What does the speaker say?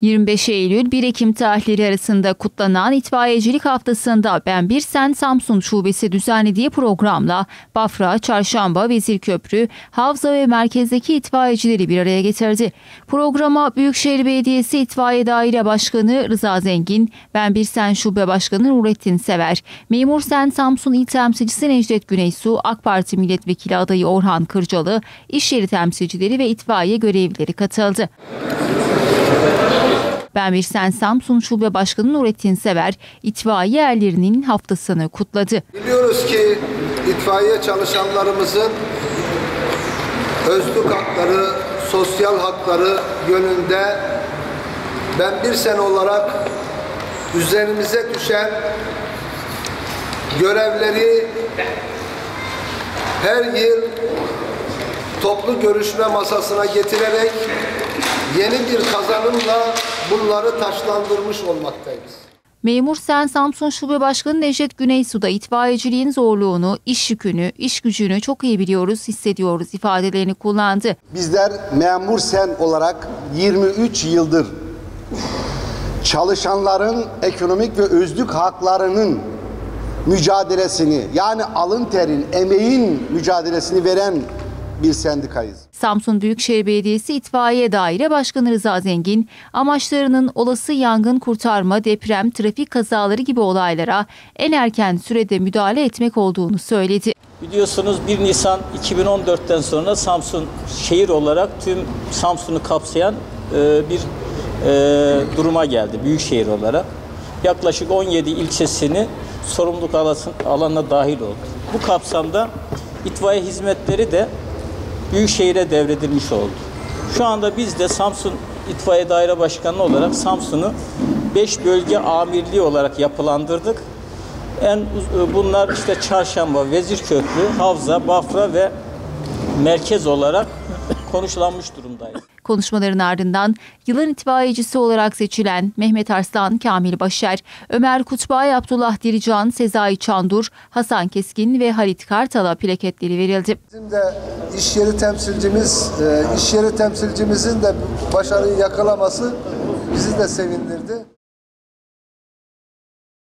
25 Eylül 1 Ekim tarihleri arasında kutlanan itfaiyecilik haftasında Ben Bir Sen Samsun Şubesi düzenlediği programla Bafra, Çarşamba, Vezirköprü, Havza ve merkezdeki itfaiyecileri bir araya getirdi. Programa Büyükşehir Belediyesi İtfaiye Daire Başkanı Rıza Zengin, Ben Bir Sen Şube Başkanı Nurettin Sever, Memur Sen Samsun İl Temsilcisi Necdet Güneysu, AK Parti Milletvekili adayı Orhan Kırcalı, iş yeri temsilcileri ve itfaiye görevlileri katıldı. Ben Bir Sen Samsun Şube Başkanı Nurettin Sever, itfaiye erlerinin haftasını kutladı. Biliyoruz ki itfaiye çalışanlarımızın özlük hakları, sosyal hakları yönünde ben bir sen olarak üzerimize düşen görevleri her yıl toplu görüşme masasına getirerek yeni bir kazanımla bunları taşlandırmış olmaktayız. Memur Sen Samsun Şube Başkanı Necdet Güneysu da itfaiyeciliğin zorluğunu, iş yükünü, iş gücünü çok iyi biliyoruz, hissediyoruz ifadelerini kullandı. Bizler memur sen olarak 23 yıldır çalışanların ekonomik ve özlük haklarının mücadelesini yani alın terin, emeğin mücadelesini veren bir sendikayız. Samsun Büyükşehir Belediyesi İtfaiye Daire Başkanı Rıza Zengin, amaçlarının olası yangın kurtarma, deprem, trafik kazaları gibi olaylara en erken sürede müdahale etmek olduğunu söyledi. Biliyorsunuz 1 Nisan 2014'ten sonra Samsun şehir olarak tüm Samsun'u kapsayan e, bir e, duruma geldi büyük şehir olarak. Yaklaşık 17 ilçesini sorumluluk alanına dahil oldu. Bu kapsamda itfaiye hizmetleri de Büyükşehir'e devredilmiş oldu. Şu anda biz de Samsun İtfaiye Daire Başkanı olarak Samsun'u 5 bölge amirliği olarak yapılandırdık. En bunlar işte Çarşamba, Vezirköprü, Havza, Bafra ve merkez olarak konuşlanmış durumdayız. Konuşmaların ardından yılın itfaiyecisi olarak seçilen Mehmet Arslan, Kamil Başer, Ömer Kutbay, Abdullah Dirican, Sezai Çandur, Hasan Keskin ve Halit Kartal'a plaketleri verildi. Bizim de iş yeri temsilcimiz, e, iş yeri temsilcimizin de başarıyı yakalaması bizi de sevindirdi.